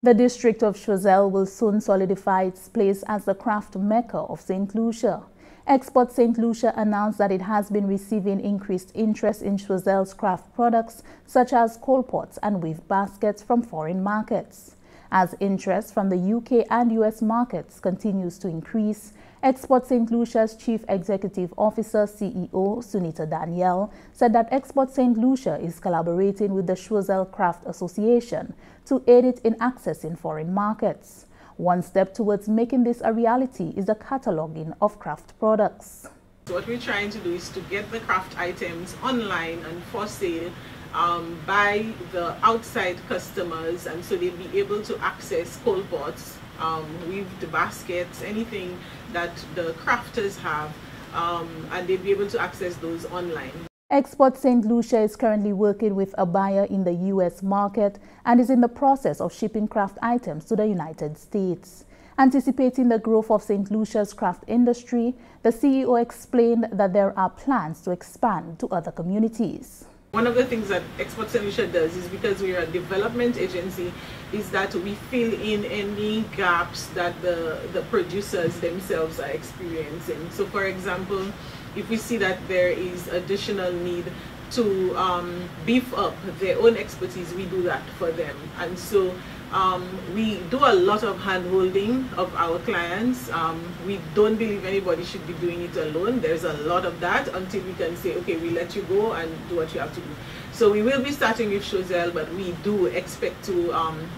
The district of Choiseul will soon solidify its place as the craft mecca of St. Lucia. Export St. Lucia announced that it has been receiving increased interest in Choiseul's craft products such as coal pots and weave baskets from foreign markets. As interest from the UK and US markets continues to increase, Export St. Lucia's Chief Executive Officer CEO Sunita Daniel said that Export St. Lucia is collaborating with the Choiseul Craft Association to aid it in accessing foreign markets. One step towards making this a reality is the cataloging of craft products. What we're trying to do is to get the craft items online and for sale um, by the outside customers and so they'll be able to access coal pots, um, weaved baskets, anything that the crafters have um, and they'll be able to access those online. Export St. Lucia is currently working with a buyer in the U.S. market and is in the process of shipping craft items to the United States. Anticipating the growth of St. Lucia's craft industry, the CEO explained that there are plans to expand to other communities. One of the things that Export St. Lucia does is because we're a development agency is that we fill in any gaps that the, the producers themselves are experiencing. So for example, if we see that there is additional need to um, beef up their own expertise, we do that for them. And so um, we do a lot of hand-holding of our clients. Um, we don't believe anybody should be doing it alone. There's a lot of that until we can say, okay, we let you go and do what you have to do. So we will be starting with Choiseul, but we do expect to um,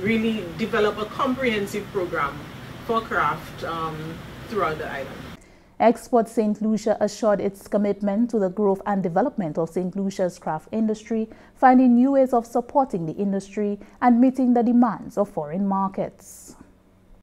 really develop a comprehensive program for craft um, throughout the island. Export St. Lucia assured its commitment to the growth and development of St. Lucia's craft industry, finding new ways of supporting the industry and meeting the demands of foreign markets.